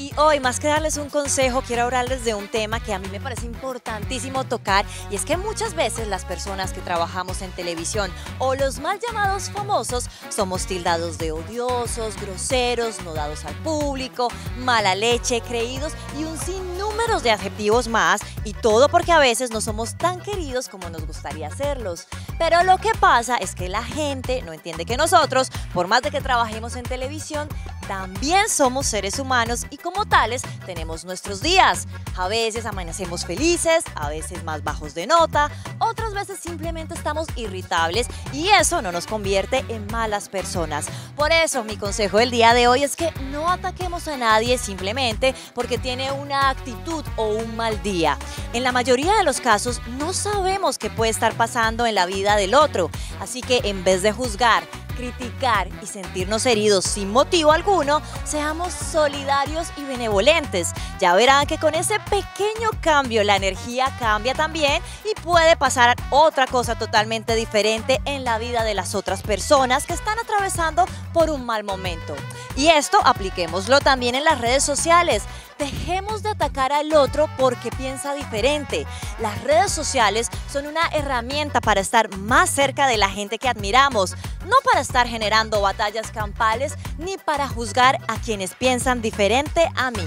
Y hoy, más que darles un consejo, quiero hablarles de un tema que a mí me parece importantísimo tocar y es que muchas veces las personas que trabajamos en televisión o los mal llamados famosos somos tildados de odiosos, groseros, no dados al público, mala leche, creídos y un sinnúmero de adjetivos más y todo porque a veces no somos tan queridos como nos gustaría serlos. Pero lo que pasa es que la gente no entiende que nosotros, por más de que trabajemos en televisión, también somos seres humanos y como tales tenemos nuestros días. A veces amanecemos felices, a veces más bajos de nota, otras veces simplemente estamos irritables y eso no nos convierte en malas personas. Por eso mi consejo del día de hoy es que no ataquemos a nadie simplemente porque tiene una actitud o un mal día. En la mayoría de los casos no sabemos qué puede estar pasando en la vida del otro, así que en vez de juzgar, criticar y sentirnos heridos sin motivo alguno, seamos solidarios y benevolentes. Ya verán que con ese pequeño cambio la energía cambia también y puede pasar otra cosa totalmente diferente en la vida de las otras personas que están atravesando por un mal momento. Y esto apliquémoslo también en las redes sociales. Dejemos de atacar al otro porque piensa diferente. Las redes sociales son una herramienta para estar más cerca de la gente que admiramos, no para estar generando batallas campales ni para juzgar a quienes piensan diferente a mí.